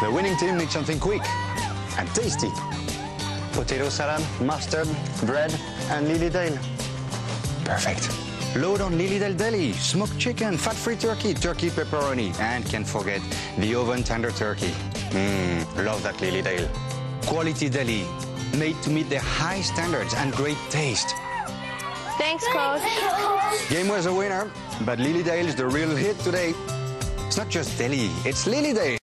The winning team needs something quick and tasty. Potato salad, mustard, bread, and Lilydale. Perfect. Load on Lilydale Deli, smoked chicken, fat-free turkey, turkey pepperoni, and can't forget the oven tender turkey. Mmm, love that Lilydale. Quality deli, made to meet the high standards and great taste. Thanks, Coach. Game was a winner, but Lilydale is the real hit today. It's not just deli, it's Lilydale.